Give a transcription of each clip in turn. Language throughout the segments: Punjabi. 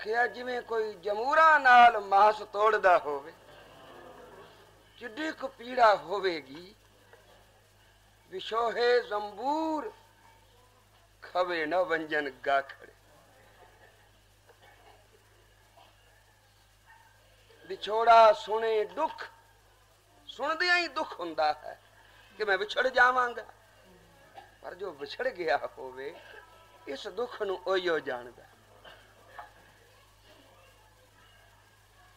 ਆਖਿਆ ਜਿਵੇਂ ਕੋਈ ਜਮੂਰਾ ਨਾਲ ਮਾਸ ਤੋੜਦਾ ਹੋਵੇ ਕਿੱਡੀ ਕੁ ਪੀੜਾ ਹੋਵੇਗੀ, ਵਿਛੋਹੇ ਜ਼ੰਬੂਰ ਖਵੇ ਨ ਵੰਜਨ ਗਾਖੜੇ। ਵਿਛੋੜਾ ਸੁਣੇ ਦੁੱਖ, ਸੁਣਦਿਆਂ ਹੀ ਦੁੱਖ ਹੁੰਦਾ ਹੈ ਕਿ ਮੈਂ ਵਿਛੜ ਜਾਵਾਂਗਾ। ਪਰ ਜੋ ਵਿਛੜ ਗਿਆ ਹੋਵੇ, ਇਸ ਦੁੱਖ ਨੂੰ ਉਹੋ ਜਾਣਦਾ।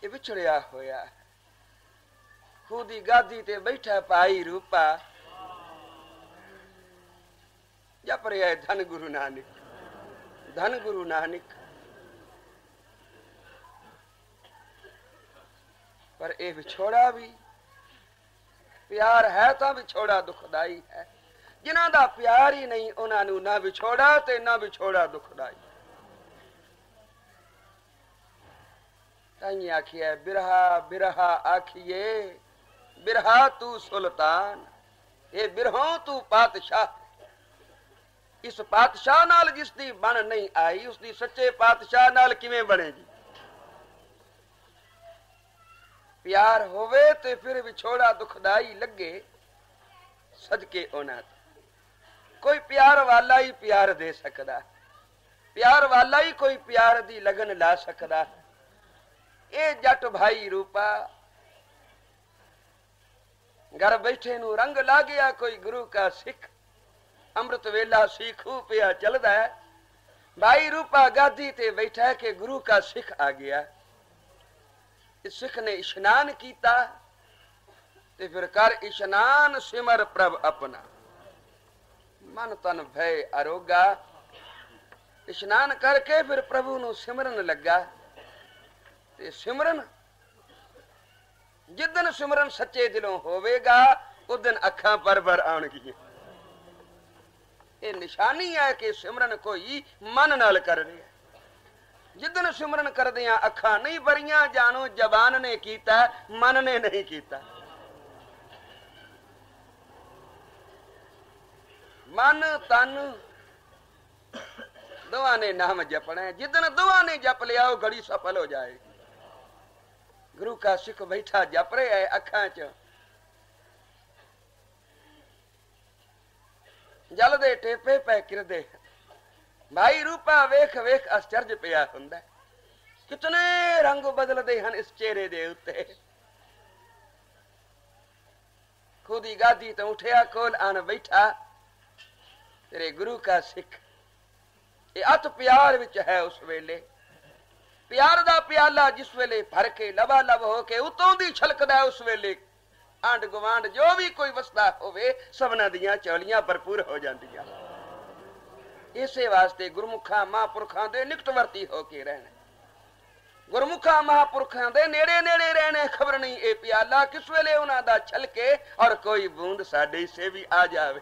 ਇਹ ਵਿਛੜਿਆ ਹੋਇਆ। ਹੈ ਖੁਦੀ ਗਾਦੀ ਤੇ ਬੈਠਾ ਪਾਈ ਰੂਪਾ। ਜਪ ਰਿਹਾ ਹੈ ਧੰਨ ਗੁਰੂ ਨਾਨਕ, ਧੰਨ ਗੁਰੂ ਨਾਨਕ। ਪਰ ਇਹ ਵਿਛੋੜਾ ਵੀ, ਪਿਆਰ ਹੈ ਤਾਂ ਵਿਛੋੜਾ ਦੁਖਦਾਈ ਹੈ। ਜਿਨ੍ਹਾਂ ਦਾ ਪਿਆਰ ਹੀ ਨਹੀਂ, ਉਹਨਾਂ ਨੂੰ ਨਾ ਵਿਛੋੜਾ ਤੇ ਨਾ ਵਿਛੋੜਾ ਦੁਖਦਾਈ। ਤਾਈ ਆਖਿਆ ਬਿਰਹਾ ਬਿਰਹਾ ਆਖੀਏ ਬਿਰਹਾ ਤੂੰ ਸੁਲਤਾਨ ਇਹ ਬਿਰਹੋਂ ਤੂੰ ਪਾਤਸ਼ਾਹ ਇਸ ਪਾਤਸ਼ਾਹ ਨਾਲ ਜਿਸ ਦੀ ਬਣ ਨਹੀਂ ਆਈ ਉਸ ਦੀ ਸੱਚੇ ਪਾਤਸ਼ਾਹ ਨਾਲ ਕਿਵੇਂ ਬਣੇਗੀ ਪਿਆਰ ਹੋਵੇ ਤੇ ਫਿਰ ਵਿਛੋੜਾ ਦੁਖਦਾਈ ਲੱਗੇ ਸਦਕੇ ਉਹਨਾਂ ਕੋਈ ਪਿਆਰ ਵਾਲਾ ਹੀ ਪਿਆਰ ਦੇ ਸਕਦਾ ਪਿਆਰ ਵਾਲਾ ਹੀ ਕੋਈ ਪਿਆਰ ਦੀ ਲਗਨ ਲਾ ਸਕਦਾ ਇਹ ਜੱਟ ਭਾਈ ਰੂਪਾ। ਘਰ ਬੈਠੇ ਨੂੰ ਰੰਗ ਲਾ ਗਿਆ ਕੋਈ ਗੁਰੂ ਕਾ ਸਿੱਖ। ਅੰਮ੍ਰਿਤ ਵੇਲਾ ਸਿੱਖੂ ਪਿਆ ਚੱਲਦਾ ਹੈ। ਭਾਈ ਰੂਪਾ ਗਾਦੀ ਤੇ ਬੈਠਾ ਕਿ ਗੁਰੂ ਕਾ ਸਿੱਖ ਆ ਗਿਆ। ਇਸ ਸਿੱਖ ਨੇ ਇਸ਼ਨਾਨ ਕੀਤਾ ਤੇ ਫਿਰ ਕਰ ਇਸ਼ਨਾਨ ਸਿਮਰ ਪ੍ਰਭ ਆਪਣਾ। ਮਨ ਤਨ ਭੈ ਅਰੋਗਾ। ਇਸ਼ਨਾਨ ਕਰਕੇ ਫਿਰ ਪ੍ਰਭੂ ਨੂੰ ਸਿਮਰਨ ਲੱਗਾ। ਤੇ ਸਿਮਰਨ? ਜਿੱਦਨ ਸਿਮਰਨ ਸੱਚੇ ਦਿਲੋਂ ਹੋਵੇਗਾ ਉਸ ਦਿਨ ਅੱਖਾਂ ਪਰ ਪਰ ਆਉਣਗੀਆਂ। ਇਹ ਨਿਸ਼ਾਨੀ ਹੈ ਕਿ ਸਿਮਰਨ ਕੋਈ ਮਨ ਨਾਲ ਕਰ ਰਿਹਾ ਜਿੱਦਨ ਸਿਮਰਨ ਕਰਦੇ ਕਰਦਿਆਂ ਅੱਖਾਂ ਨਹੀਂ ਭਰੀਆਂ, ਜਾਣੋ ਜ਼ਬਾਨ ਨੇ ਕੀਤਾ, ਮਨ ਨੇ ਨਹੀਂ ਕੀਤਾ। ਮਨ, ਤਨ, ਦੋਵਾਂ ਨੇ ਨਾਮ ਜਪਣਾ ਜਿੱਦਨ ਦੋਵਾਂ ਨੇ ਜਪ ਲਿਆ, ਉਹ ਘੜੀ ਸਫਲ ਹੋ ਜਾਏਗੀ। ਗੁਰੂ ਕਾ ਸਿੱਖ ਬੈਠਾ ਜਪ ਰਿਹਾ ਹੈ ਅੱਖਾਂ 'ਚ। ਜਲ ਦੇ ਟੇਪੇ ਪੈ ਕਿਰਦੇ। ਭਾਈ ਰੂਪਾ ਵੇਖ ਵੇਖ ਅਸਚਰਜ ਪਿਆ ਹੁੰਦਾ ਕਿਤਨੇ ਰੰਗ ਬਦਲਦੇ ਹਨ ਇਸ ਚਿਹਰੇ ਦੇ ਉੱਤੇ। ਖੁਦੀ ਗਾਦੀ ਤੋਂ ਉਠਿਆ, ਕੋਲ ਆਣ ਬੈਠਾ। ਤੇਰੇ ਗੁਰੂ ਕਾ ਸਿੱਖ, ਇਹ ਅਤ ਪਿਆਰ ਵਿੱਚ ਹੈ ਉਸ ਵੇਲੇ। ਪਿਆਰ ਦਾ ਪਿਆਲਾ ਜਿਸ ਵੇਲੇ ਭਰ ਕੇ ਲਬਾ ਲਬ ਹੋ ਕੇ ਉਤੋਂ ਦੀ ਛਲਕਦਾ ਉਸ ਵੇਲੇ। ਆਂਡ ਗਵਾਂਡ ਜੋ ਵੀ ਕੋਈ ਵਸਦਾ ਹੋਵੇ, ਸਭਨਾਂ ਦੀਆਂ ਚੌਲੀਆਂ ਭਰਪੂਰ ਹੋ ਜਾਂਦੀਆਂ। ਇਸੇ ਵਾਸਤੇ ਗੁਰਮੁਖਾਂ ਮਹਾਂਪੁਰਖਾਂ ਦੇ ਨਿਕਟਵਰਤੀ ਹੋ ਕੇ ਰਹਿਣਾ। ਗੁਰਮੁਖਾਂ ਮਹਾਂਪੁਰਖਾਂ ਦੇ ਨੇੜੇ ਨੇੜੇ ਰਹਿਣਾ, ਖਬਰ ਨਹੀਂ ਇਹ ਪਿਆਲਾ ਕਿਸ ਵੇਲੇ ਉਹਨਾਂ ਦਾ ਛਲਕੇ ਔਰ ਕੋਈ ਬੂੰਦ ਸਾਡੇ ਸੇ ਵੀ ਆ ਜਾਵੇ।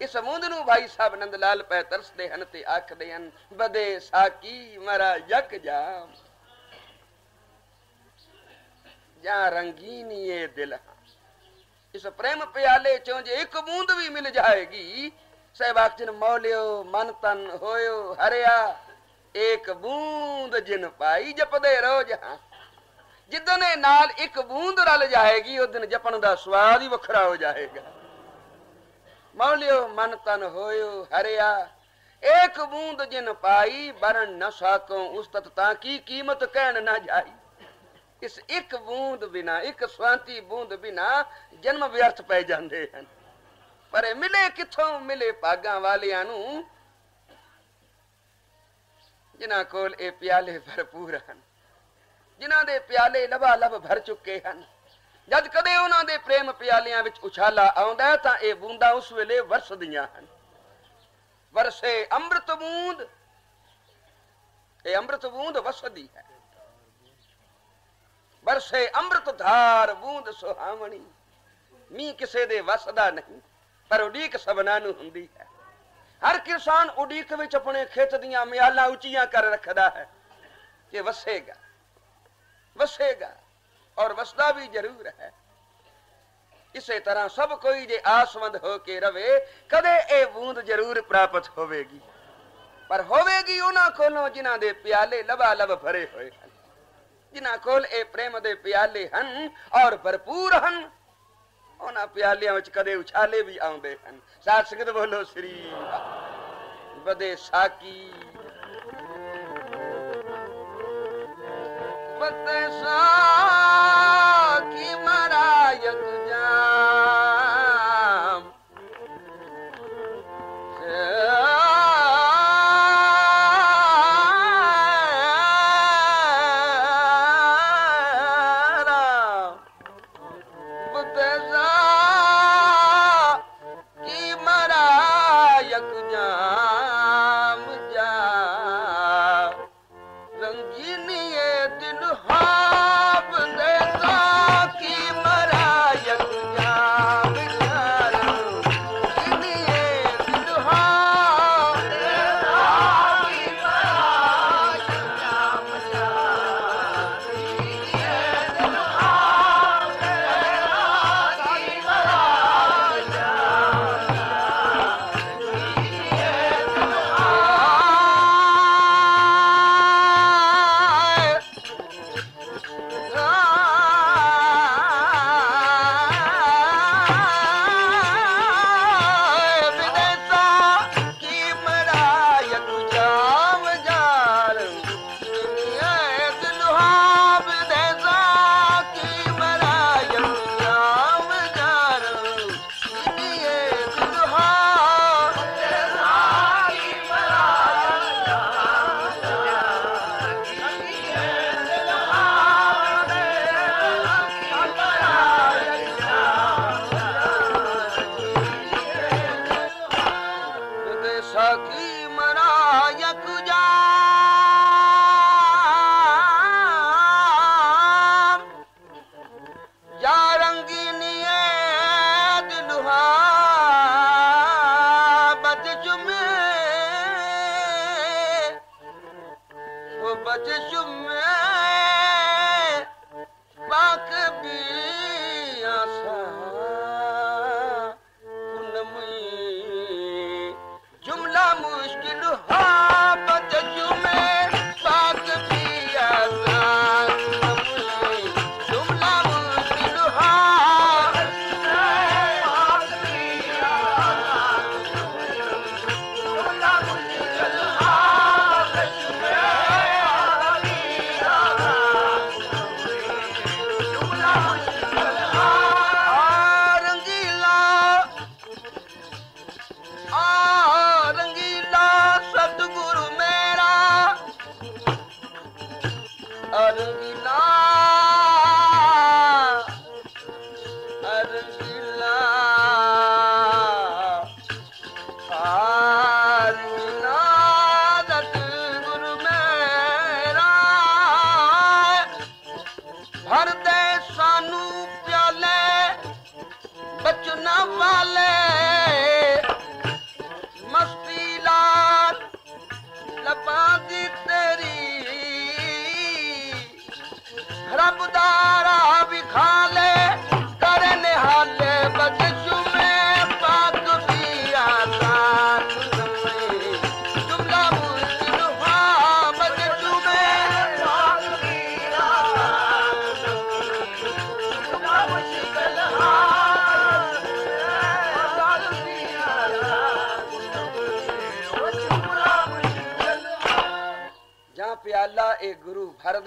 ਇਸ ਬੂੰਦ ਨੂੰ ਭਾਈ ਸਾਹਿਬ ਨੰਦ ਲਾਲ ਪੈ ਤਰਸਦੇ ਹਨ ਤੇ ਆਖਦੇ ਹਨ ਬਦੇ ਸਾਕੀ ਮਰਾ ਯਕ ਜਾਮ। ਜਾਂ ਰੰਗੀਨੀ ਦਿਲ ਇਸ ਪ੍ਰੇਮ ਪਿਆਲੇ ਚੋਂ ਜੇ ਇੱਕ ਬੂੰਦ ਵੀ ਮਿਲ ਜਾਏਗੀ, ਸਹਿਬ ਆਖਣ ਮੌਲਿਓ, ਮਨ ਤਨ ਹੋਇਓ ਹਰਿਆ ਇੱਕ ਬੂੰਦ ਜਿਨ ਪਾਈ ਜਪਦੇ ਰਹੋ ਜਹਾਂ ਜਿੱਦਨ ਨਾਲ ਇੱਕ ਬੂੰਦ ਰਲ ਜਾਏਗੀ, ਉਸ ਦਿਨ ਜਪਣ ਦਾ ਸਵਾਦ ਹੀ ਵੱਖਰਾ ਹੋ ਜਾਏਗਾ। ਮੌਲਿਓ ਮਨ ਤਨ ਹੋਇਓ ਹਰਿਆ। ਇੱਕ ਬੂੰਦ ਜਿਨ ਪਾਈ, ਬਰਨ ਨ ਸਾਕੋ ਉਸ ਤਾਂ ਕੀ ਕੀਮਤ ਕਹਿਣ ਨਾ ਜਾਈ। ਇਸ ਇੱਕ ਬੂੰਦ ਬਿਨਾ, ਇੱਕ ਸਵਾਂਤੀ ਬੂੰਦ ਬਿਨਾ ਜਨਮ ਵਿਅਰਥ ਪੈ ਜਾਂਦੇ ਹਨ। ਪਰ ਇਹ ਮਿਲੇ ਕਿੱਥੋਂ? ਮਿਲੇ ਭਾਗਾਂ ਵਾਲਿਆਂ ਨੂੰ। ਜਿਨ੍ਹਾਂ ਕੋਲ ਇਹ ਪਿਆਲੇ ਭਰਪੂਰ ਹਨ। ਜਿਨ੍ਹਾਂ ਦੇ ਪਿਆਲੇ ਲਬਾ ਲਬ ਭਰ ਚੁੱਕੇ ਹਨ। ਜਦ ਕਦੇ ਉਹਨਾਂ ਦੇ ਪ੍ਰੇਮ ਪਿਆਲਿਆਂ ਵਿੱਚ ਉਛਾਲਾ ਆਉਂਦਾ ਤਾਂ ਇਹ ਬੂੰਦਾਂ ਉਸ ਵੇਲੇ ਵਰਸਦੀਆਂ ਹਨ। ਵਰਸੇ ਅੰਮ੍ਰਿਤ ਬੂੰਦ, ਇਹ ਅੰਮ੍ਰਿਤ ਬੂੰਦ ਵਸਦੀ ਹੈ। ਵਰਸੇ ਅੰਮ੍ਰਿਤ ਧਾਰ ਬੂੰਦ ਸੁਹਾਵਣੀ, ਮੀਂਹ ਕਿਸੇ ਦੇ ਵਸਦਾ ਨਹੀਂ, ਪਰ ਉਡੀਕ ਸਭਨਾਂ ਨੂੰ ਹੁੰਦੀ ਹੈ। ਹਰ ਕਿਸਾਨ ਉਡੀਕ ਵਿੱਚ ਆਪਣੇ ਖੇਤ ਦੀਆਂ ਮਿਆਲਾਂ ਉੱਚੀਆਂ ਕਰ ਰੱਖਦਾ ਹੈ। ਕਿ ਵਸੇਗਾ ਵਸੇਗਾ। ਔਰ ਵਸਦਾ ਵੀ ਜ਼ਰੂਰ ਹੈ ਇਸੇ ਤਰ੍ਹਾਂ ਸਭ ਕੋਈ ਜੇ ਆਸਵੰਦ ਹੋ ਕੇ ਰਵੇ ਕਦੇ ਇਹ ਬੂੰਦ ਜ਼ਰੂਰ ਪ੍ਰਾਪਤ ਹੋਵੇਗੀ ਪਰ ਹੋਵੇਗੀ ਉਹਨਾਂ ਕੋਲੋਂ ਜਿਨ੍ਹਾਂ ਦੇ ਪਿਆਲੇ ਲਬਾ ਲਬ ਭਰੇ ਹੋਏ ਹਨ ਜਿਨ੍ਹਾਂ ਕੋਲ ਇਹ ਪ੍ਰੇਮ ਦੇ ਪਿਆਲੇ ਹਨ ਔਰ ਭਰਪੂਰ ਹਨ ਉਹਨਾਂ ਪਿਆਲਿਆਂ ਵਿੱਚ ਕਦੇ ਉਛਾਲੇ ਵੀ ਆਉਂਦੇ ਹਨ ਸਾਧ ਸੰਗਤ ਬੋਲੋ ਸ੍ਰੀ ਬਦੇ ਸਾਕੀ ਬਦੇ ਸਾਕੀ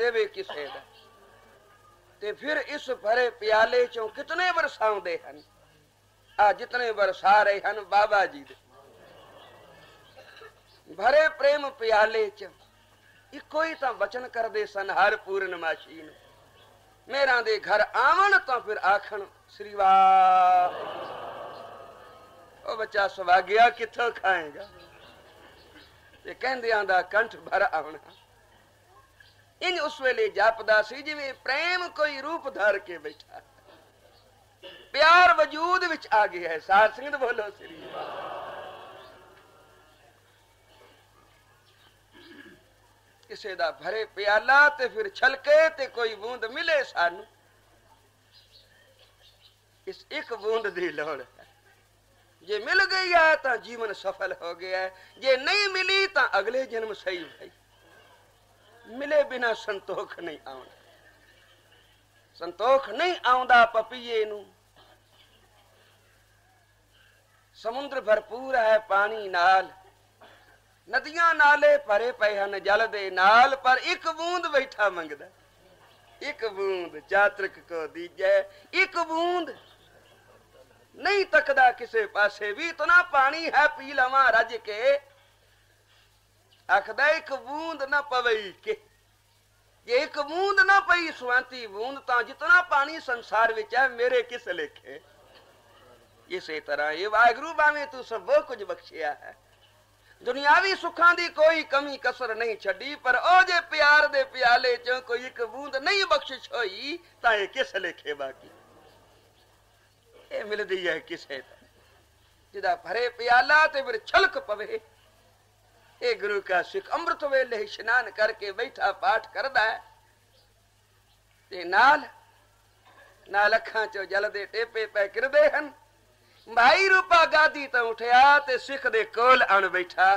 ਦੇਵੇ ਕਿਸੇ ਦਾ। ਤੇ ਫਿਰ ਇਸ ਭਰੇ ਪਿਆਲੇ ਚੋਂ ਕਿਤਨੇ ਵਰਸਾਉਂਦੇ ਹਨ? ਆ ਜਿਤਨੇ ਵਰਸਾ ਰਹੇ ਹਨ ਬਾਬਾ ਜੀ ਦੇ। ਭਰੇ ਪ੍ਰੇਮ ਪਿਆਲੇ ਚ ਇੱਕੋ ਹੀ ਤਾਂ ਵਚਨ ਕਰਦੇ ਸਨ ਹਰ ਪੂਰਨਮਾਸ਼ੀ ਨੂੰ ਮੇਰਾ ਦੇ ਘਰ ਆਵਣ ਤਾਂ ਫਿਰ ਆਖਣ, ਸ੍ਰੀ ਵਾਹ ਉਹ ਬੱਚਾ ਸਵਾਗਿਆ ਕਿੱਥੋਂ ਖਾਏਗਾ? ਤੇ ਕਹਿੰਦਿਆਂ ਦਾ ਕੰਠ ਭਰ ਆਉਣਾ ਇਨ ਉਸ ਵੇਲੇ ਜਪਦਾ ਸੀ ਜਿਵੇਂ ਪ੍ਰੇਮ ਕੋਈ ਰੂਪ ਧਾਰ ਕੇ ਬੈਠਾ। ਪਿਆਰ ਵਜੂਦ ਵਿੱਚ ਆ ਗਿਆ ਹੈ, ਸਾਧ ਸੰਗਤ ਬੋਲੋ ਸ੍ਰੀ ਕਿਸੇ ਦਾ ਭਰੇ ਪਿਆਲਾ ਤੇ ਫਿਰ ਛਲਕੇ ਤੇ ਕੋਈ ਬੂੰਦ ਮਿਲੇ ਸਾਨੂੰ। ਇਸ ਇੱਕ ਬੂੰਦ ਦੀ ਲੋੜ ਹੈ। ਜੇ ਮਿਲ ਗਈ ਹੈ ਤਾਂ ਜੀਵਨ ਸਫਲ ਹੋ ਗਿਆ ਜੇ ਨਹੀਂ ਮਿਲੀ ਤਾਂ ਅਗਲੇ ਜਨਮ ਸਹੀ ਭਾਈ ਮਿਲੇ ਬਿਨਾ ਸੰਤੋਖ ਨਹੀਂ ਆਉਂਦਾ ਸੰਤੋਖ ਨਹੀਂ ਆਉਂਦਾ ਪਪੀਏ ਨੂੰ। ਸਮੁੰਦਰ ਭਰਪੂਰ ਹੈ ਪਾਣੀ ਨਾਲ। ਨਦੀਆਂ ਨਾਲੇ ਭਰੇ ਪਏ ਹਨ ਜਲ ਦੇ ਨਾਲ, ਪਰ ਇੱਕ ਬੂੰਦ ਬੈਠਾ ਮੰਗਦਾ। ਇੱਕ ਬੂੰਦ ਚਾਤਰਕ ਕੋ ਦੀਜੈ, ਇੱਕ ਬੂੰਦ ਨਹੀਂ ਤੱਕਦਾ ਕਿਸੇ ਪਾਸੇ। ਵੀ ਇਤਨਾ ਪਾਣੀ ਹੈ ਪੀ ਲਵਾਂ ਰੱਜ ਕੇ। ਆਖਦਾ, ਇੱਕ ਬੂੰਦ ਨਾ ਪਵਈ ਕੇ ਜੇ ਇੱਕ ਬੂੰਦ ਨਾ ਪਈ ਸੁਵੰਤੀ ਬੂੰਦ, ਤਾਂ ਜਿਤਨਾ ਪਾਣੀ ਸੰਸਾਰ ਵਿੱਚ ਹੈ, ਮੇਰੇ ਕਿਸ ਲੇਖੇ? ਇਸੇ ਤਰ੍ਹਾਂ ਇਹ ਵਾਹਿਗੁਰੂ ਬਾਵੇਂ ਤੂੰ ਸਭ ਕੁਝ ਬਖਸ਼ਿਆ ਹੈ। ਦੁਨਿਆਵੀ ਸੁੱਖਾਂ ਦੀ ਕੋਈ ਕਮੀ ਕਸਰ ਨਹੀਂ ਛੱਡੀ, ਪਰ ਉਹ ਜੇ ਪਿਆਰ ਦੇ ਪਿਆਲੇ ਚੋਂ ਕੋਈ ਇੱਕ ਬੂੰਦ ਨਹੀਂ ਬਖਸ਼ਿਸ਼ ਹੋਈ, ਤਾਂ ਇਹ ਕਿਸ ਲੇਖੇ ਬਾਕੀ? ਇਹ ਮਿਲਦੀ ਹੈ ਕਿਸੇ ਦਾ। ਜਿਹਦਾ ਭਰੇ ਪਿਆਲਾ ਤੇ ਫਿਰ ਛਲਕ ਪਵੇ ਇਹ ਗੁਰੂ ਕਾ ਸਿੱਖ ਅੰਮ੍ਰਿਤ ਵੇਲੇ ਇਸ਼ਨਾਨ ਕਰਕੇ ਬੈਠਾ ਪਾਠ ਕਰਦਾ ਹੈ। ਤੇ ਨਾਲ ਨਾਲ ਅੱਖਾਂ ਚੋਂ ਜਲਦੇ ਟੇਪੇ ਪੈ ਕਿਰਦੇ ਹਨ। ਭਾਈ ਰੂਪਾ ਗਾਦੀ ਤੋਂ ਉਠਿਆ ਤੇ ਸਿੱਖ ਦੇ ਕੋਲ ਆਣ ਬੈਠਾ।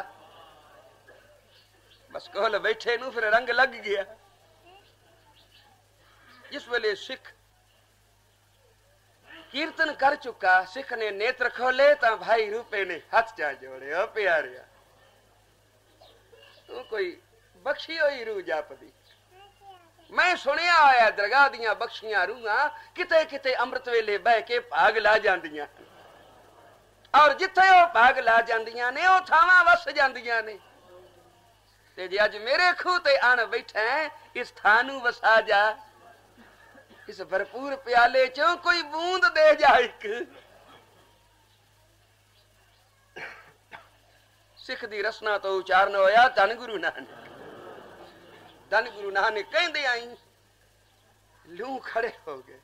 ਬਸ ਕੋਲ ਬੈਠੇ ਨੂੰ ਫਿਰ ਰੰਗ ਲੱਗ ਗਿਆ। ਜਿਸ ਵੇਲੇ ਸਿੱਖ ਕੀਰਤਨ ਕਰ ਚੁੱਕਾ, ਸਿੱਖ ਨੇ ਨੇਤਰ ਖੋਲੇ ਤਾਂ ਭਾਈ ਰੂਪੇ ਨੇ ਹੱਥ ਚਾ ਜੋੜਿਆ, ਪਿਆਰਿਆ। ਤੂੰ ਕੋਈ ਬਖਸ਼ੀ ਹੋਈ ਰੂਹ ਜਾਪਦੀ। ਮੈਂ ਸੁਣਿਆ ਹੋਇਆ ਦਰਗਾਹ ਦੀਆਂ ਬਖਸ਼ੀਆਂ ਰੂਹਾਂ ਕਿਤੇ ਕਿਤੇ ਅੰਮ੍ਰਿਤ ਵੇਲੇ ਬਹਿ ਕੇ ਭਾਗ ਲਾ ਜਾਂਦੀਆਂ। ਔਰ ਜਿੱਥੇ ਉਹ ਭਾਗ ਲਾ ਜਾਂਦੀਆਂ ਨੇ, ਉਹ ਥਾਵਾਂ ਵਸ ਜਾਂਦੀਆਂ ਨੇ। ਤੇ ਜੇ ਅੱਜ ਮੇਰੇ ਖੂਹ ਤੇ ਆਣ ਬੈਠਾ ਇਸ ਥਾਂ ਨੂੰ ਵਸਾ ਜਾ। ਇਸ ਭਰਪੂਰ ਪਿਆਲੇ ਚੋਂ ਕੋਈ ਬੂੰਦ ਦੇ ਜਾ ਇੱਕ। ਸਿੱਖ ਦੀ ਰਸਨਾ ਤੋਂ ਉਚਾਰਨ ਹੋਇਆ ਧੰਨ ਗੁਰੂ ਨਾਨਕ। ਧੰਨ ਗੁਰੂ ਨਾਨਕ ਕਹਿੰਦੇ ਆਈ, ਲੂ ਖੜੇ ਹੋ ਗਏ।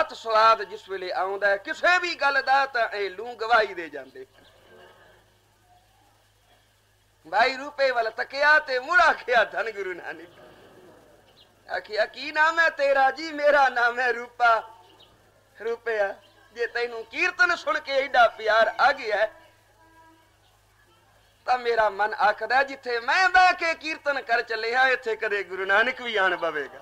ਅਤ ਸਵਾਦ ਜਿਸ ਵੇਲੇ ਆਉਂਦਾ ਕਿਸੇ ਵੀ ਗੱਲ ਦਾ ਤਾਂ ਇਹ ਲੂ ਗਵਾਹੀ ਦੇ ਜਾਂਦੇ। ਭਾਈ ਰੂਪੇ ਵੱਲ ਤਕਿਆ ਤੇ ਮੁੜਾ ਖਿਆ ਧੰਨ ਗੁਰੂ ਨਾਨਕ। ਆਖਿਆ, ਕੀ ਨਾਮ ਹੈ ਤੇਰਾ ਜੀ? ਮੇਰਾ ਨਾਮ ਹੈ ਰੂਪਾ। ਰੂਪਿਆ। ਜੇ ਤੈਨੂੰ ਕੀਰਤਨ ਸੁਣ ਕੇ ਐਡਾ ਪਿਆਰ ਆ ਗਿਆ ਤਾਂ ਮੇਰਾ ਮਨ ਆਖਦਾ ਜਿੱਥੇ ਮੈਂ ਬਹਿ ਕੇ ਕੀਰਤਨ ਕਰ ਚੱਲਿਆ, ਇੱਥੇ ਕਦੇ ਗੁਰੂ ਨਾਨਕ ਵੀ ਆਣ ਪਵੇਗਾ।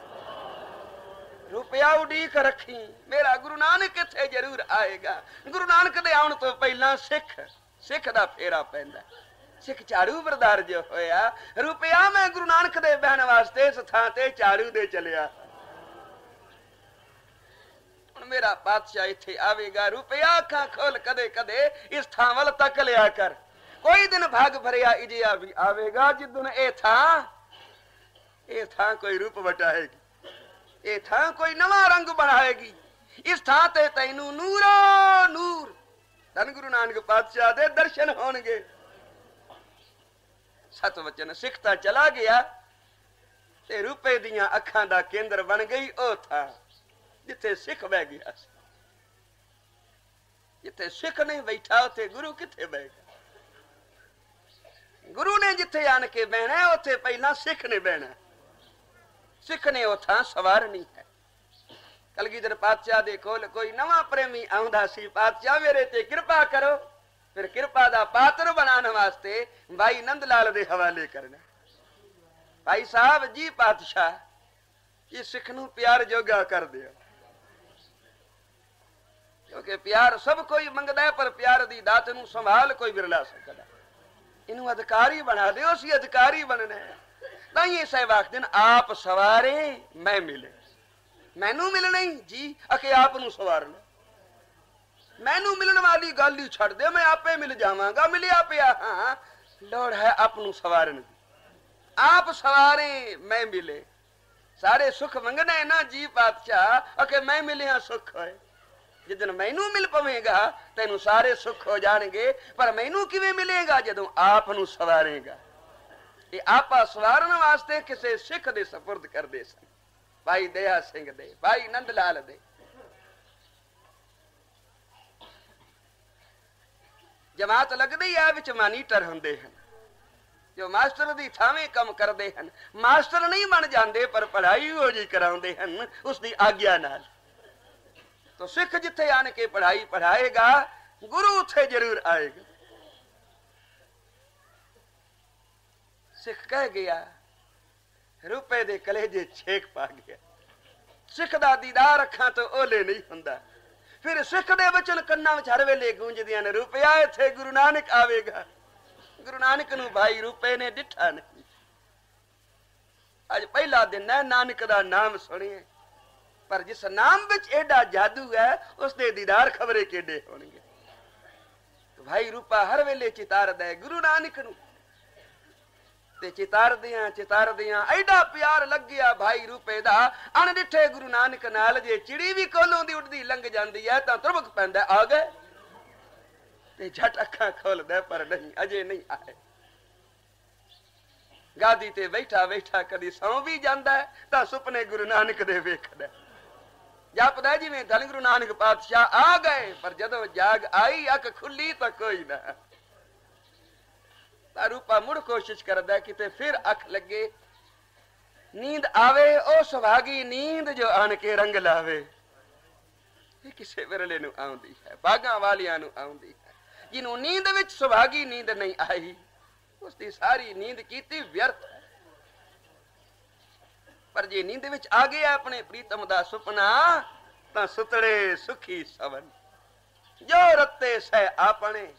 ਰੁਪਿਆ ਉਡੀਕ ਰੱਖੀ, ਮੇਰਾ ਗੁਰੂ ਨਾਨਕ ਇੱਥੇ ਜ਼ਰੂਰ ਆਏਗਾ। ਗੁਰੂ ਨਾਨਕ ਦੇ ਆਉਣ ਤੋਂ ਪਹਿਲਾਂ ਸਿੱਖ ਸਿੱਖ ਦਾ ਫੇਰਾ ਪੈਂਦਾ ਸਿੱਖ ਝਾੜੂ ਬਰਦਾਰ ਜੋ ਹੋਇਆ, ਰੁਪਿਆ ਮੈਂ ਗੁਰੂ ਨਾਨਕ ਦੇ ਬਹਿਣ ਵਾਸਤੇ ਇਸ ਥਾਂ ਤੇ ਝਾੜੂ ਦੇ ਚਲਿਆ। ਹੁਣ ਮੇਰਾ ਪਾਤਸ਼ਾਹ ਇੱਥੇ ਆਵੇਗਾ ਰੁਪਿਆ ਅੱਖਾਂ ਖੋਲ ਕਦੇ ਕਦੇ, ਇਸ ਥਾਂ ਵੱਲ ਤੱਕ ਲਿਆ ਕਰ। ਕੋਈ ਦਿਨ ਭਾਗ ਭਰਿਆ ਇਜਿਆ ਵੀ ਆਵੇਗਾ ਜਿੱਦਨ ਇਹ ਥਾਂ ਇਹ ਥਾਂ ਕੋਈ ਰੂਪ ਵਟਾਏਗੀ। ਇਹ ਥਾਂ ਕੋਈ ਨਵਾਂ ਰੰਗ ਬਣਾਏਗੀ। ਇਸ ਥਾਂ ਤੇ ਤੈਨੂੰ ਨੂਰੋ ਨੂਰ। ਧੰਨ ਗੁਰੂ ਨਾਨਕ ਪਾਤਸ਼ਾਹ ਦੇ ਦਰਸ਼ਨ ਹੋਣਗੇ। ਸਤ ਵਚਨ ਸਿੱਖ ਤਾਂ ਚਲਾ ਗਿਆ, ਤੇ ਰੂਪੇ ਦੀਆਂ ਅੱਖਾਂ ਦਾ ਕੇਂਦਰ ਬਣ ਗਈ ਉਹ ਥਾਂ। ਜਿੱਥੇ ਸਿੱਖ ਬਹਿ ਗਿਆ ਸੀ। ਜਿੱਥੇ ਸਿੱਖ ਨਹੀਂ ਬੈਠਾ, ਉੱਥੇ ਗੁਰੂ ਕਿੱਥੇ ਬਹਿ ਗਿਆ? ਗੁਰੂ ਨੇ ਜਿੱਥੇ ਆਣ ਕੇ ਬਹਿਣਾ, ਉੱਥੇ ਪਹਿਲਾਂ ਸਿੱਖ ਨੇ ਬਹਿਣਾ। ਸਿੱਖ ਨੇ ਉਹ ਥਾਂ ਸਵਾਰਨੀ ਹੈ। ਕਲਗੀਧਰ ਪਾਤਸ਼ਾਹ ਦੇ ਕੋਲ ਕੋਈ ਨਵਾਂ ਪ੍ਰੇਮੀ ਆਉਂਦਾ ਸੀ। ਪਾਤਸ਼ਾਹ ਮੇਰੇ ਤੇ ਕਿਰਪਾ ਕਰੋ, ਫਿਰ ਕਿਰਪਾ ਦਾ ਪਾਤਰ ਬਣਾਉਣ ਵਾਸਤੇ ਭਾਈ ਨੰਦ ਲਾਲ ਦੇ ਹਵਾਲੇ ਕਰਨਾ। ਭਾਈ ਸਾਹਿਬ ਜੀ ਪਾਤਸ਼ਾਹ, ਇਹ ਸਿੱਖ ਨੂੰ ਪਿਆਰ ਜੋਗਾ ਕਰ ਦਿਓ ਕਿਉਂਕਿ ਪਿਆਰ ਸਭ ਕੋਈ ਮੰਗਦਾ ਹੈ ਪਰ ਪਿਆਰ ਦੀ ਦਾਤ ਨੂੰ ਸੰਭਾਲ ਕੋਈ ਵਿਰਲਾ ਸਕਦਾ ਇਹਨੂੰ ਅਧਿਕਾਰੀ ਬਣਾ ਦਿਓ ਅਸੀਂ ਅਧਿਕਾਰੀ ਬਣਨਾ ਹੈ ਤਾਂ ਇਹ ਸਾਹਿਬ ਆਖਦੇ ਨੇ ਆਪ ਸਵਾਰੇ ਮੈਂ ਮਿਲੇ ਮੈਨੂੰ ਮਿਲਣਾ ਹੀ ਜੀ ਅਕੇ ਆਪ ਨੂੰ ਸਵਾਰਨਾ ਮੈਨੂੰ ਮਿਲਣ ਵਾਲੀ ਗੱਲ ਹੀ ਛੱਡ ਦੇ ਮੈਂ ਆਪੇ ਮਿਲ ਜਾਵਾਂਗਾ ਮਿਲਿਆ ਪਿਆ ਹਾਂ ਲੋੜ ਹੈ ਆਪ ਨੂੰ ਸਵਾਰਨ ਦੀ ਆਪ ਸਵਾਰੇ ਮੈਂ ਮਿਲੇ ਸਾਰੇ ਸੁਖ ਮੰਗਣਾ ਨਾ ਜੀ ਪਾਤਸ਼ਾਹ ਅਕੇ ਮੈਂ ਮਿਲਿਆ ਸੁਖ ਹੋਏ ਜਿੱਦਨ ਮੈਨੂੰ ਮਿਲ ਪਵੇਗਾ, ਤੈਨੂੰ ਸਾਰੇ ਸੁੱਖ ਹੋ ਜਾਣਗੇ, ਪਰ ਮੈਨੂੰ ਕਿਵੇਂ ਮਿਲੇਗਾ ਜਦੋਂ ਆਪ ਨੂੰ ਸਵਾਰੇਗਾ? ਇਹ ਆਪਾ ਸਵਾਰਨ ਵਾਸਤੇ ਕਿਸੇ ਸਿੱਖ ਦੇ ਸਪੁਰਦ ਕਰਦੇ ਸਨ। ਭਾਈ ਦਇਆ ਸਿੰਘ ਦੇ, ਭਾਈ ਨੰਦ ਲਾਲ ਦੇ। ਜਮਾਤ ਲੱਗਦੀ ਆ ਵਿੱਚ ਮਾਨੀਟਰ ਹੁੰਦੇ ਹਨ। ਜੋ ਮਾਸਟਰ ਦੀ ਥਾਵੇਂ ਕੰਮ ਕਰਦੇ ਹਨ, ਮਾਸਟਰ ਨਹੀਂ ਬਣ ਜਾਂਦੇ, ਪਰ ਪੜ੍ਹਾਈ ਉਹ ਜੀ ਕਰਾਉਂਦੇ ਹਨ ਉਸ ਦੀ ਆਗਿਆ ਨਾਲ। ਤੋ ਸਿੱਖ ਜਿੱਥੇ ਆਣ ਕੇ ਪੜ੍ਹਾਈ ਪੜਾਏਗਾ ਗੁਰੂ ਉੱਥੇ ਜ਼ਰੂਰ ਆਏਗਾ ਸਿੱਖ ਕਹਿ ਗਿਆ ਰੁਪਏ ਦੇ ਕਲੇਜੇ ਛੇਕ ਪਾ ਗਿਆ ਸਿੱਖ ਦਾ ਦੀਦਾਰ ਅੱਖਾਂ ਤੋਂ ਓਲੇ ਨਹੀਂ ਹੁੰਦਾ ਫਿਰ ਸਿੱਖ ਦੇ ਵਚਨ ਕੰਨਾਂ ਵਿੱਚ ਹਰ ਵੇਲੇ ਗੂੰਜਦੀਆਂ ਨੇ ਰੁਪਿਆ ਇੱਥੇ ਗੁਰੂ ਨਾਨਕ ਆਵੇਗਾ ਗੁਰੂ ਨਾਨਕ ਨੂੰ ਭਾਈ ਰੁਪਏ ਨੇ ਡਿੱਠਾ ਨਹੀਂ ਅੱਜ ਪਹਿਲਾ ਦਿਨ ਹੈ ਨਾਨਕ ਦਾ ਨਾਮ ਸੁਣੀਏ ਪਰ ਜਿਸ ਨਾਮ ਵਿੱਚ ਐਡਾ ਜਾਦੂ ਹੈ ਉਸ ਦੇ ਦੀਦਾਰ ਖਬਰੇ ਕਿੱਡੇ ਹੋਣਗੇ? ਭਾਈ ਰੂਪਾ ਹਰ ਵੇਲੇ ਚਿਤਾਰਦਾ ਹੈ, ਗੁਰੂ ਨਾਨਕ ਨੂੰ। ਤੇ ਚਿਤਾਰਦਿਆਂ ਚਿਤਾਰਦਿਆਂ ਐਡਾ ਪਿਆਰ ਲੱਗਿਆ ਭਾਈ ਰੂਪੇ ਦਾ, ਅਣਡਿੱਠੇ ਗੁਰੂ ਨਾਨਕ ਨਾਲ ਜੇ ਚਿੜੀ ਵੀ ਕੋਲੋਂ ਦੀ ਉੱਡਦੀ ਲੰਘ ਜਾਂਦੀ ਹੈ, ਤਾਂ ਤੁਰਬਕ ਪੈਂਦਾ ਆ ਗਏ। ਤੇ ਝਟ ਅੱਖਾਂ ਖੋਲਦਾ ਪਰ ਨਹੀਂ, ਅਜੇ ਨਹੀਂ ਆਏ। ਗਾਦੀ ਤੇ ਬੈਠਾ ਬੈਠਾ ਕਦੀ ਸੌਂ ਵੀ ਜਾਂਦਾ ਤਾਂ ਸੁਪਨੇ ਗੁਰੂ ਨਾਨਕ ਦੇ ਵੇਖਦਾ ਜਪਦਾ ਜਿਵੇਂ ਧੰਨ ਗੁਰੂ ਨਾਨਕ ਪਾਤਸ਼ਾਹ ਆ ਗਏ, ਪਰ ਜਦੋਂ ਜਾਗ ਆਈ, ਅੱਖ ਖੁੱਲੀ ਤਾਂ ਕੋਈ ਨਾ। ਤਾਂ ਰੂਪਾ ਮੁੜ ਕੋਸ਼ਿਸ਼ ਕਰਦਾ ਕਿਤੇ ਫਿਰ ਅੱਖ ਲੱਗੇ। ਨੀਂਦ ਆਵੇ, ਉਹ ਸੁਭਾਗੀ ਨੀਂਦ ਜੋ ਆਣ ਕੇ ਰੰਗ ਲਾਵੇ। ਇਹ ਕਿਸੇ ਵਿਰਲੇ ਨੂੰ ਆਉਂਦੀ ਹੈ, ਬਾਗਾਂ ਵਾਲਿਆਂ ਨੂੰ ਆਉਂਦੀ ਹੈ। ਜਿਹਨੂੰ ਨੀਂਦ ਵਿੱਚ ਸੁਭਾਗੀ ਨੀਂਦ ਨਹੀਂ ਆਈ ਉਸ ਦੀ ਸਾਰੀ ਨੀਂਦ ਕੀਤੀ ਵਿਅਰਥ। ਪਰ ਜੇ ਨੀਂਦ ਵਿੱਚ ਆ ਗਿਆ ਆਪਣੇ ਪ੍ਰੀਤਮ ਦਾ ਸੁਪਨਾ, ਤਾਂ ਸੁਤੜੇ ਸੁਖੀ ਸਵਨ। ਜੋ ਰੱਤੇ ਸਹਿ ਆਪਣੇ,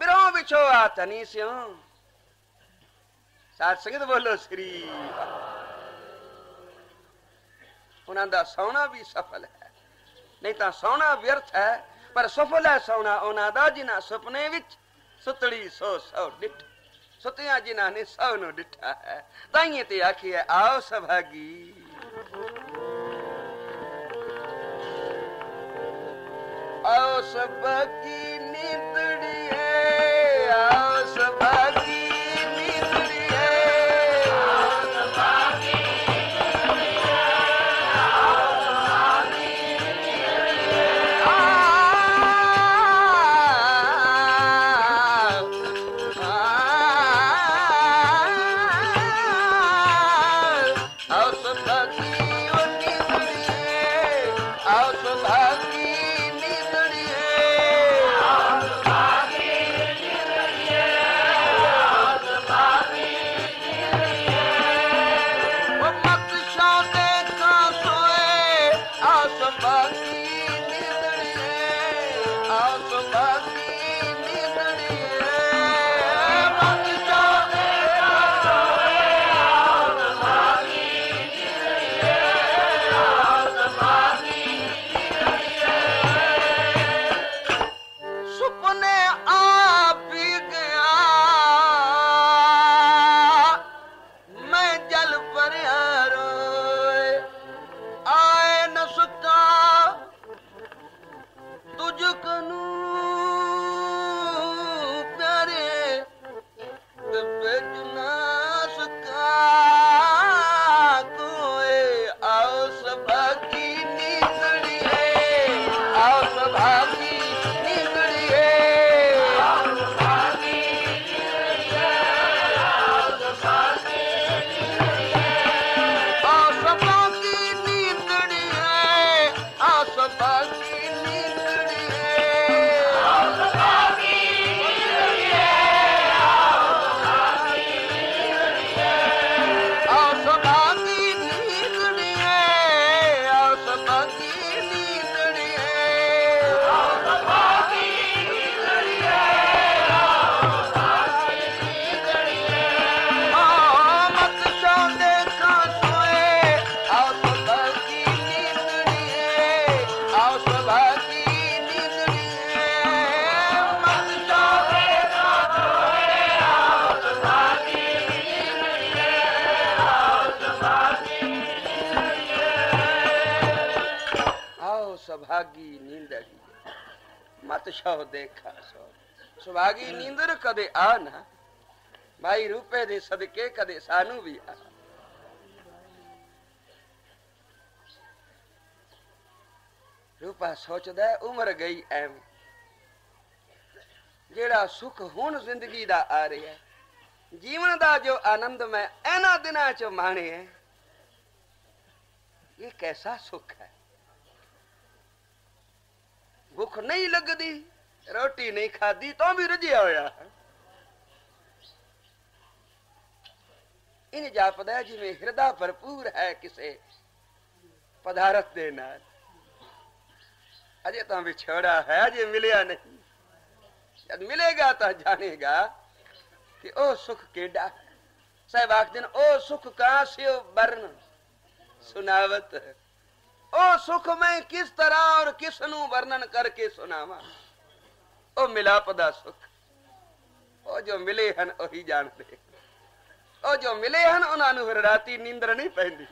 ਬਿਰੋਂ ਵਿਛੋਆ ਤਨੀ ਸਿਓ ਸਾਧ ਸੰਗਤ ਬੋਲੋ ਸ੍ਰੀ ਉਹਨਾਂ ਦਾ ਸੌਣਾ ਵੀ ਸਫਲ ਹੈ। ਨਹੀਂ ਤਾਂ ਸੌਣਾ ਵਿਅਰਥ ਹੈ, ਪਰ ਸਫਲ ਹੈ ਸੌਣਾ ਉਹਨਾਂ ਦਾ, ਜਿਨ੍ਹਾਂ ਸੁਪਨੇ ਵਿੱਚ ਸੁਤੜੀ ਸੋ ਸੋ ਡਿੱਠ ਸੁਤਿਆਂ ਜਿਨ੍ਹਾਂ ਨੇ ਸੌ ਨੂੰ ਡਿੱਠਾ ਹੈ ਤਾਈਏ ਤੇ ਆਖਿਆ ਆਓ ਸਭਾਗੀ ਆਓ ਸਭਾਗੀ ਨੀਂਦੜੀਏ मुझको ਸੁਭਾਗੀ ਨੀਂਦੜੀ ਮਤ ਸ਼ੋ ਦੇਖਾ ਸੋ ਸੁਭਾਗੀ ਨੀਂਦਰ ਕਦੇ ਆ ਨਾ। ਭਾਈ ਰੂਪੇ ਦੇ ਸਦਕੇ ਕਦੇ ਸਾਨੂੰ ਵੀ ਆ। ਰੂਪਾ ਸੋਚਦਾ ਉਮਰ ਗਈ ਐਵੇਂ। ਜਿਹੜਾ ਸੁਖ ਹੁਣ ਜ਼ਿੰਦਗੀ ਦਾ ਆ ਰਿਹਾ ਜੀਵਨ ਦਾ ਜੋ ਆਨੰਦ ਮੈਂ ਇਹਨਾਂ ਦਿਨਾਂ ਚ ਮਾਣਿਆ ਇਹ ਕੈਸਾ ਸੁਖ ਹੈ? ਭੁੱਖ ਨਹੀਂ ਲੱਗਦੀ ਰੋਟੀ ਨਹੀਂ ਖਾਦੀ ਤਾਂ ਵੀ ਰਜਿਆ ਹੋਇਆ ਹੈ ਇਨ ਜਾਪਦਾ ਜਿਵੇਂ ਹਿਰਦਾ ਭਰਪੂਰ ਹੈ ਕਿਸੇ ਪਦਾਰਥ ਦੇ ਨਾਲ ਅਜੇ ਤਾਂ ਵਿਛੜਾ ਹੈ ਅਜੇ ਮਿਲਿਆ ਨਹੀਂ ਜਦ ਮਿਲੇਗਾ ਤਾਂ ਜਾਣੇਗਾ ਕਿ ਉਹ ਸੁਖ ਕਿਹੜਾ ਸਾਹਿਬ ਆਖਦੇ ਨੇ ਉਹ ਸੁਖ ਕਾ ਸਿਓ ਬਰਨ ਸੁਨਾਵਤ ਉਹ ਸੁਖ ਮੈਂ ਕਿਸ ਤਰ੍ਹਾਂ ਔਰ ਕਿਸ ਨੂੰ ਵਰਣਨ ਕਰਕੇ ਸੁਣਾਵਾਂ ਉਹ ਮਿਲਾਪ ਦਾ ਸੁਖ ਉਹ ਜੋ ਮਿਲੇ ਹਨ ਉਹੀ ਜਾਣਦੇ ਉਹ ਜੋ ਮਿਲੇ ਹਨ ਉਹਨਾਂ ਨੂੰ ਫਿਰ ਰਾਤੀ ਨੀਂਦਰ ਨਹੀਂ ਪੈਂਦੀ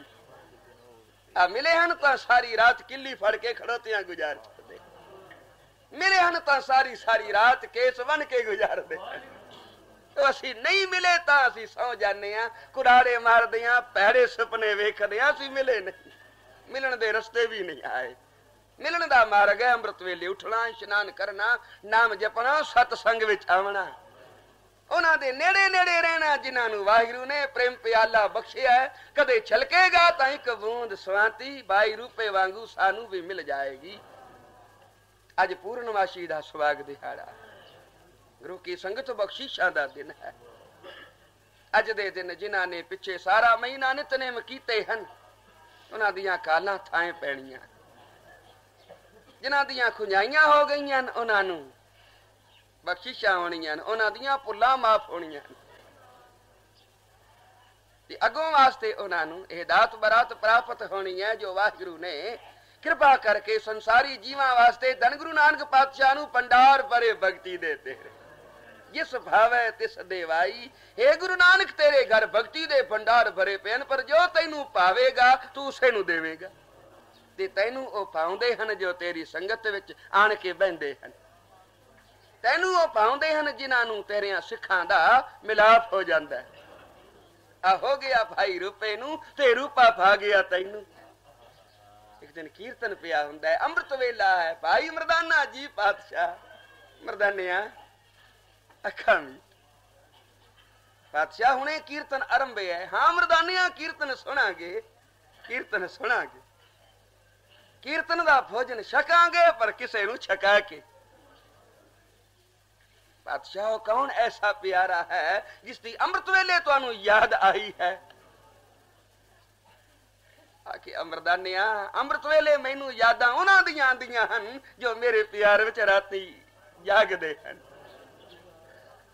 ਆ ਮਿਲੇ ਹਨ ਤਾਂ ਸਾਰੀ ਰਾਤ ਕਿੱਲੀ ਫੜ ਕੇ ਖੜੋਤਿਆਂ ਗੁਜ਼ਾਰ ਛੱਡਦੇ ਮਿਲੇ ਹਨ ਤਾਂ ਸਾਰੀ ਸਾਰੀ ਰਾਤ ਕੇਸ ਬਣ ਕੇ ਗੁਜ਼ਾਰਦੇ ਤੋ ਅਸੀਂ ਨਹੀਂ ਮਿਲੇ ਤਾਂ ਅਸੀਂ ਸੌ ਜਾਂਦੇ ਆ ਕੁਰਾੜੇ ਮਾਰਦੇ ਆ ਪਹਿਰੇ ਸੁਪਨੇ ਵੇਖਦੇ ਆ ਅਸੀਂ ਮਿਲੇ ਨਹੀਂ ਮਿਲਣ ਦੇ ਰਸਤੇ ਵੀ ਨਹੀਂ ਆਏ। ਮਿਲਣ ਦਾ ਮਾਰਗ ਹੈ, ਅੰਮ੍ਰਿਤ ਵੇਲੇ ਉੱਠਣਾ, ਇਸ਼ਨਾਨ ਕਰਨਾ, ਨਾਮ ਜਪਣਾ ਸਤ ਸੰਗ ਵਿੱਚ ਆਵਣਾ। ਉਹਨਾਂ ਦੇ ਨੇੜੇ ਨੇੜੇ ਰਹਿਣਾ, ਜਿਨ੍ਹਾਂ ਨੂੰ ਵਾਹਿਗੁਰੂ ਨੇ ਪ੍ਰੇਮ ਪਿਆਲਾ ਬਖਸ਼ਿਆ ਹੈ, ਕਦੇ ਛਲਕੇਗਾ ਤਾਂ ਇੱਕ ਬੂੰਦ ਸਵਾਂਤੀ, ਬਾਈ ਰੂਪੇ ਵਾਂਗੂ ਸਾਨੂੰ ਵੀ ਮਿਲ ਜਾਏਗੀ। ਅੱਜ ਪੂਰਨਮਾਸ਼ੀ ਦਾ ਸਵਾਗ ਦਿਹਾੜਾ। ਗੁਰੂ ਕੀ ਸੰਗਤ ਬਖਸ਼ਿਸ਼ਾਂ ਦਾ ਦਿਨ ਹੈ। ਅੱਜ ਦੇ ਦਿਨ ਜਿਨ੍ਹਾਂ ਨੇ ਪਿੱਛੇ ਸਾਰਾ ਮਹੀਨਾ ਨਿਤਨੇਮ ਕੀਤੇ ਹਨ ਉਹਨਾਂ ਦੀਆਂ ਕਾਲਾਂ ਥਾਂ ਪੈਣੀਆਂ। ਜਿਨ੍ਹਾਂ ਦੀਆਂ ਖੁੰਝਾਈਆਂ ਹੋ ਗਈਆਂ ਉਹਨਾਂ ਨੂੰ ਬਖਸ਼ਿਸ਼ਾਂ ਹੋਣੀਆਂ ਉਹਨਾਂ ਦੀਆਂ ਪੁੱਲਾਂ ਮਾਫ ਹੋਣੀਆਂ ਤੇ ਅਗੋਂ ਵਾਸਤੇ ਉਹਨਾਂ ਨੂੰ ਇਹ ਦਾਤ ਬਰਾਤ ਪ੍ਰਾਪਤ ਹੋਣੀ ਹੈ ਜੋ ਵਾਹਿਗੁਰੂ ਨੇ ਕਿਰਪਾ ਕਰਕੇ ਸੰਸਾਰੀ ਜੀਵਾਂ ਵਾਸਤੇ ਧੰਨ ਗੁਰੂ ਨਾਨਕ ਪਾਤਸ਼ਾਹ ਨੂੰ ਪੰਡਾਰ ਭਰੇ ਭਗਤੀ ਦੇ ਤੇਰੇ ਜਿਸ ਭਾਵੇ ਤਿਸ ਦੇਵਾਈ ਏ ਗੁਰੂ ਨਾਨਕ, ਤੇਰੇ ਘਰ ਭਗਤੀ ਦੇ ਭੰਡਾਰ ਭਰੇ ਪੈਨ ਪਰ ਜੋ ਤੈਨੂੰ ਪਾਵੇਗਾ ਤੂੰ ਉਸੇ ਨੂੰ ਦੇਵੇਂਗਾ। ਤੇ ਤੈਨੂੰ ਉਹ ਪਾਉਂਦੇ ਹਨ ਜੋ ਤੇਰੀ ਸੰਗਤ ਵਿੱਚ ਆਣ ਕੇ ਬਹਿੰਦੇ ਹਨ। ਤੈਨੂੰ ਉਹ ਪਾਉਂਦੇ ਹਨ ਜਿਨ੍ਹਾਂ ਨੂੰ ਤੇਰਿਆਂ ਸਿੱਖਾਂ ਦਾ ਮਿਲਾਪ ਹੋ ਜਾਂਦਾ ਹੈ। ਆ ਹੋ ਗਿਆ ਭਾਈ ਰੂਪੇ ਨੂੰ ਤੇ ਰੂਪਾ ਭਾ ਗਿਆ ਤੈਨੂੰ। ਇੱਕ ਦਿਨ ਕੀਰਤਨ ਪਿਆ ਹੁੰਦਾ ਹੈ, ਅੰਮ੍ਰਿਤ ਵੇਲਾ ਹੈ, ਭਾਈ ਮਰਦਾਨਾ ਜੀ ਪਾਤਸ਼ਾਹ। ਮਰਦਾਨਿਆ ਅੱਖਾਂ ਵੀ। ਪਾਤਸ਼ਾਹ ਹੁਣੇ ਕੀਰਤਨ ਆਰੰਭ ਹੈ। ਹਾਂ, ਮਰਦਾਨਿਆ ਕੀਰਤਨ ਸੁਣਾਂਗੇ। ਕੀਰਤਨ ਸੁਣਾਂਗੇ। ਕੀਰਤਨ ਦਾ ਭੋਜਨ ਛਕਾਂਗੇ, ਪਰ ਕਿਸੇ ਨੂੰ ਛਕਾ ਕੇ। ਪਾਤਸ਼ਾਹ ਕੌਣ ਐਸਾ ਪਿਆਰਾ ਹੈ, ਜਿਸ ਦੀ ਅੰਮ੍ਰਿਤ ਵੇਲੇ ਤੁਹਾਨੂੰ ਯਾਦ ਆਈ ਹੈ? ਆਖੇ, ਅਮਰਦਾਨਿਆ, ਅੰਮ੍ਰਿਤ ਵੇਲੇ ਮੈਨੂੰ ਯਾਦਾਂ ਉਹਨਾਂ ਦੀਆਂ ਆਂਦੀਆਂ ਹਨ, ਜੋ ਮੇਰੇ ਪਿਆਰ ਵਿੱਚ ਰਾਤੀ ਜਾਗਦੇ ਹਨ।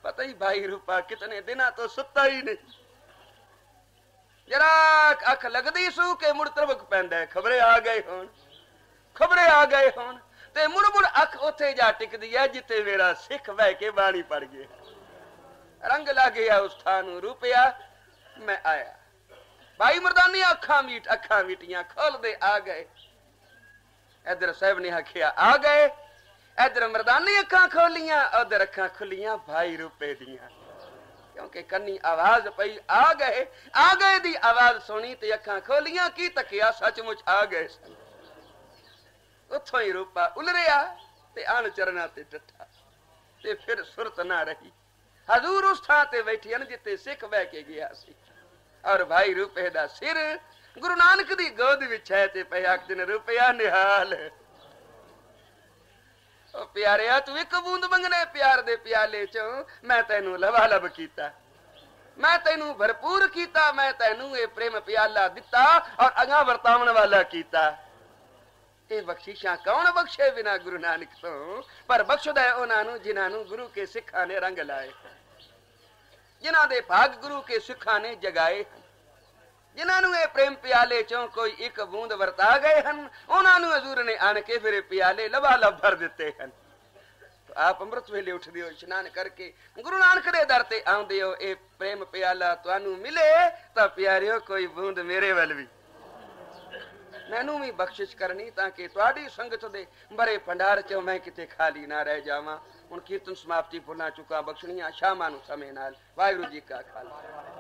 ਪਤਾ ਹੀ ਭਾਈ ਰੂਪਾ ਕਿਤਨੇ ਦਿਨਾਂ ਤੋਂ ਸੁੱਤਾ ਹੀ ਨਹੀਂ। ਜਰਾ ਅੱਖ ਲੱਗਦੀ ਸੂ ਕਿ ਮੁੜ ਤਰਵਕ ਪੈਂਦਾ ਖਬਰੇ ਆ ਗਏ ਹੋਣ, ਖਬਰੇ ਆ ਗਏ ਹੋਣ ਤੇ ਮੁੜ ਮੁੜ ਅੱਖ ਉੱਥੇ ਜਾ ਟਿਕਦੀ ਹੈ ਜਿੱਥੇ ਮੇਰਾ ਸਿੱਖ ਬਹਿ ਕੇ ਬਾਣੀ ਪੜ ਗਿਆ। ਰੰਗ ਲਾ ਗਿਆ ਉਸ ਥਾਂ ਨੂੰ ਰੂਪਿਆ, ਮੈਂ ਆਇਆ। ਭਾਈ ਮਰਦਾਨੀ ਅੱਖਾਂ ਮੀਟ, ਅੱਖਾਂ ਮੀਟੀਆਂ ਖੋਲਦੇ ਆ ਗਏ। ਇਧਰ ਸਾਹਿਬ ਨੇ ਆਖਿਆ, ਆ ਗਏ। ਇਧਰ ਮਰਦਾਨੀ ਅੱਖਾਂ ਖੋਲੀਆਂ, ਉਧਰ ਅੱਖਾਂ ਖੁੱਲੀਆਂ ਭਾਈ ਰੂਪੇ ਦੀਆਂ। ਕਿਉਂਕਿ ਕੰਨੀ ਆਵਾਜ਼ ਪਈ, ਆ ਗਏ ਆ ਗਏ ਦੀ ਆਵਾਜ਼ ਸੁਣੀ ਤੇ ਅੱਖਾਂ ਖੋਲੀਆਂ, ਕੀ ਤੱਕਿਆ ਸੱਚਮੁੱਚ ਆ ਗਏ ਸਨ। ਉੱਥੋਂ ਹੀ ਰੂਪਾ ਉਲਰਿਆ ਤੇ ਆਣ ਚਰਨਾ ਤੇ ਡੱਠਾ ਤੇ ਫਿਰ ਸੁਰਤ ਨਾ ਰਹੀ। ਹਜ਼ੂਰ ਉਸ ਥਾਂ ਤੇ ਬੈਠੇ ਹਨ ਜਿੱਥੇ ਸਿੱਖ ਬਹਿ ਕੇ ਗਿਆ ਸੀ। ਔਰ ਭਾਈ ਰੂਪੇ ਦਾ ਸਿਰ ਗੁਰੂ ਨਾਨਕ ਦੀ ਗੋਦ ਵਿੱਚ ਹੈ ਤੇ ਪਿਆ ਦਿਨ ਰੁਪਿਆ ਨਿਹਾਲ। ਉਹ ਪਿਆਰਿਆ, ਤੂੰ ਇੱਕ ਬੂੰਦ ਮੰਗਣੇ ਪਿਆਰ ਦੇ ਪਿਆਲੇ ਚੋਂ। ਮੈਂ ਤੈਨੂੰ ਲਵਾ ਕੀਤਾ। ਮੈਂ ਤੈਨੂੰ ਭਰਪੂਰ ਕੀਤਾ, ਮੈਂ ਤੈਨੂੰ ਇਹ ਪ੍ਰੇਮ ਪਿਆਲਾ ਦਿੱਤਾ ਔਰ ਅਗਾ ਵਰਤਾਵਣ ਵਾਲਾ ਕੀਤਾ। ਇਹ ਬਖਸ਼ਿਸ਼ਾਂ ਕੌਣ ਬਖਸ਼ੇ ਬਿਨਾ ਗੁਰੂ ਨਾਨਕ ਤੋਂ? ਪਰ ਬਖਸ਼ਦਾ ਹੈ ਉਹਨਾਂ ਨੂੰ ਜਿਨ੍ਹਾਂ ਨੂੰ ਗੁਰੂ ਕੇ ਸਿੱਖਾਂ ਨੇ ਰੰਗ ਲਾਏ ਜਿਨ੍ਹਾਂ ਦੇ ਭਾਗ ਗੁਰੂ ਕੇ ਸਿੱਖਾਂ ਨੇ ਜਗਾਏ ਜਿਨ੍ਹਾਂ ਨੂੰ ਇਹ ਪ੍ਰੇਮ ਪਿਆਲੇ ਚੋਂ ਕੋਈ ਇੱਕ ਬੂੰਦ ਵਰਤਾ ਗਏ ਹਨ, ਉਹਨਾਂ ਨੂੰ ਹਜ਼ੂਰ ਨੇ ਆਣ ਕੇ ਫਿਰ ਪਿਆਲੇ ਲਵਾ ਲਵ ਭਰ ਦਿੱਤੇ ਹਨ। ਆਪ ਅੰਮ੍ਰਿਤ ਵੇਲੇ ਉੱਠਦੇ ਹੋ, ਇਸ਼ਨਾਨ ਕਰਕੇ ਗੁਰੂ ਨਾਨਕ ਦੇ ਦਰ ਤੇ ਆਉਂਦੇ ਹੋ, ਇਹ ਪ੍ਰੇਮ ਪਿਆਲਾ ਤੁਹਾਨੂੰ ਮਿਲੇ ਤਾਂ ਪਿਆਰਿਓ, ਕੋਈ ਬੂੰਦ ਮੇਰੇ ਵੱਲ ਵੀ। ਮੈਨੂੰ ਵੀ ਬਖਸ਼ਿਸ਼ ਕਰਨੀ ਤਾਂ ਕਿ ਤੁਹਾਡੀ ਸੰਗਤ ਦੇ ਬਰੇ ਭੰਡਾਰ ਚੋਂ ਮੈਂ ਕਿਤੇ ਖਾਲੀ ਨਾ ਰਹਿ ਜਾਵਾਂ। ਹੁਣ ਕੀਰਤਨ ਸਮਾਪਤੀ ਭੁੱਲਾਂ ਚੁੱਕਾ ਬਖਸ਼ਣੀਆਂ, ਸ਼ਾਮਾਂ ਨੂੰ ਸਮੇਂ ਨਾਲ। ਵਾਹਿਗੁਰੂ ਜੀ ਕਾ ਖਾਲਸਾ।